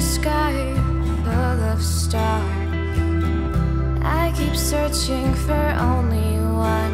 sky full of stars. I keep searching for only one.